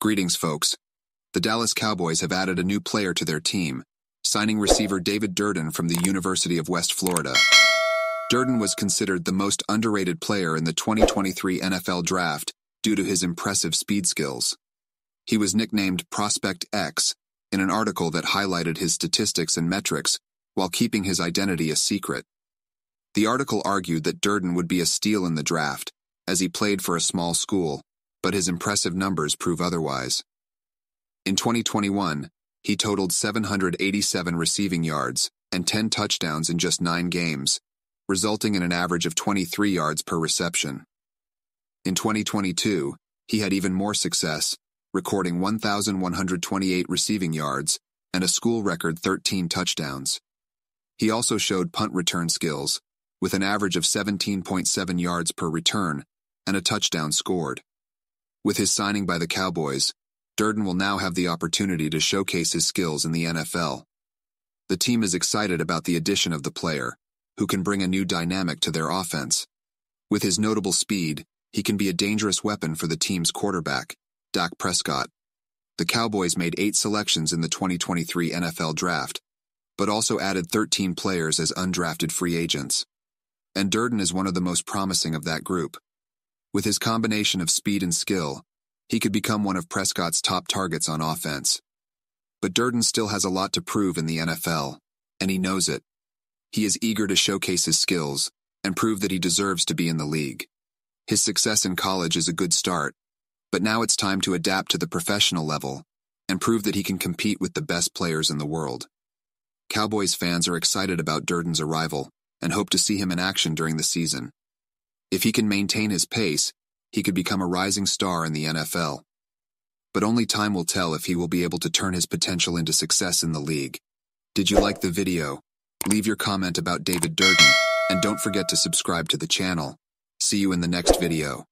Greetings, folks. The Dallas Cowboys have added a new player to their team, signing receiver David Durden from the University of West Florida. Durden was considered the most underrated player in the 2023 NFL Draft due to his impressive speed skills. He was nicknamed Prospect X in an article that highlighted his statistics and metrics while keeping his identity a secret. The article argued that Durden would be a steal in the draft, as he played for a small school, but his impressive numbers prove otherwise. In 2021, he totaled 787 receiving yards and 10 touchdowns in just nine games, resulting in an average of 23 yards per reception. In 2022, he had even more success, recording 1,128 receiving yards and a school record 13 touchdowns. He also showed punt return skills, with an average of 17.7 yards per return and a touchdown scored. With his signing by the Cowboys, Durden will now have the opportunity to showcase his skills in the NFL. The team is excited about the addition of the player, who can bring a new dynamic to their offense. With his notable speed, he can be a dangerous weapon for the team's quarterback, Dak Prescott. The Cowboys made eight selections in the 2023 NFL Draft, but also added 13 players as undrafted free agents and Durden is one of the most promising of that group. With his combination of speed and skill, he could become one of Prescott's top targets on offense. But Durden still has a lot to prove in the NFL, and he knows it. He is eager to showcase his skills and prove that he deserves to be in the league. His success in college is a good start, but now it's time to adapt to the professional level and prove that he can compete with the best players in the world. Cowboys fans are excited about Durden's arrival and hope to see him in action during the season. If he can maintain his pace, he could become a rising star in the NFL. But only time will tell if he will be able to turn his potential into success in the league. Did you like the video? Leave your comment about David Durden, and don't forget to subscribe to the channel. See you in the next video.